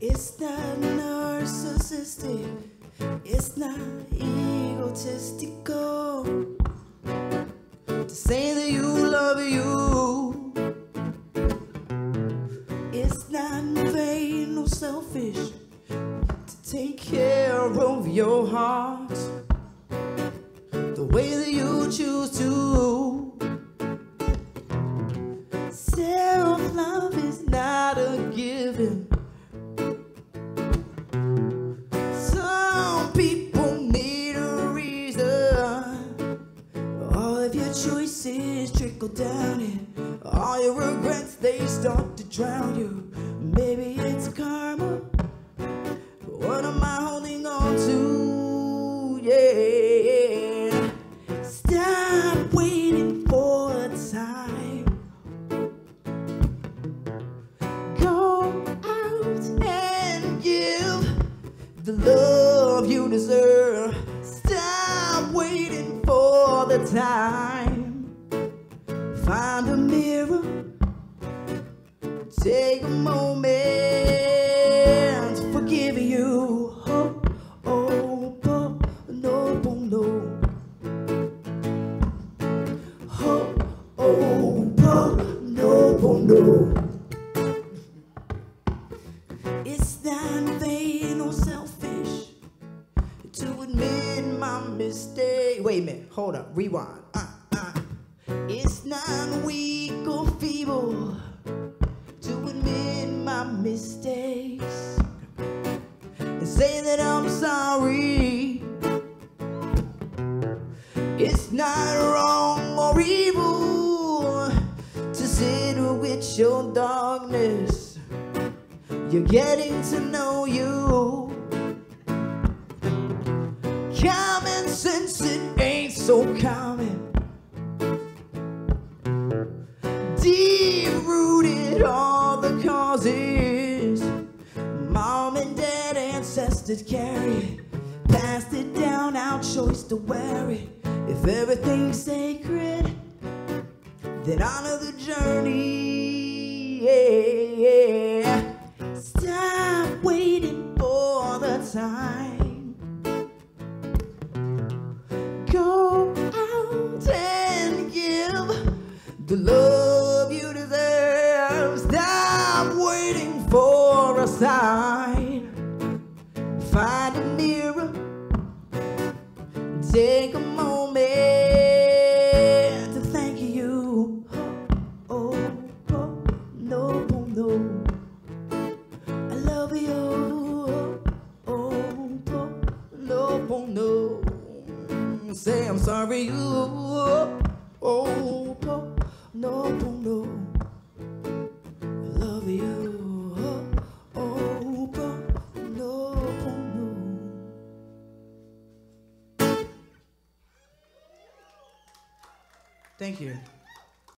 It's not narcissistic, it's not egotistical. To say that you love you. It's not vain or selfish to take care of your heart trickle down, and all your regrets they start to drown you. Maybe it's karma. What am I holding on to? Yeah. Stop waiting for a time. Go out and give the love you deserve. Stop waiting for the time. Find a mirror. Take a moment to forgive you. Oh, oh, oh, no, no. Oh, oh, oh, no, no. It's not vain or selfish to admit my mistake. Wait a minute, hold up, rewind. Uh. It's not weak or feeble to admit my mistakes and say that I'm sorry. It's not wrong or evil to sit with your darkness. You're getting to know you. Common sense, it ain't so common. All the causes. Mom and dad, ancestors carry it. Passed it down, our choice to wear it. If everything's sacred, then honor the journey. Yeah. Stop waiting for the time. Go out and give the love Take a moment to thank you. Oh, oh, no, oh, no. I love you. Oh, oh, no, oh, no. Say I'm sorry. You. Oh, oh, no, oh, no.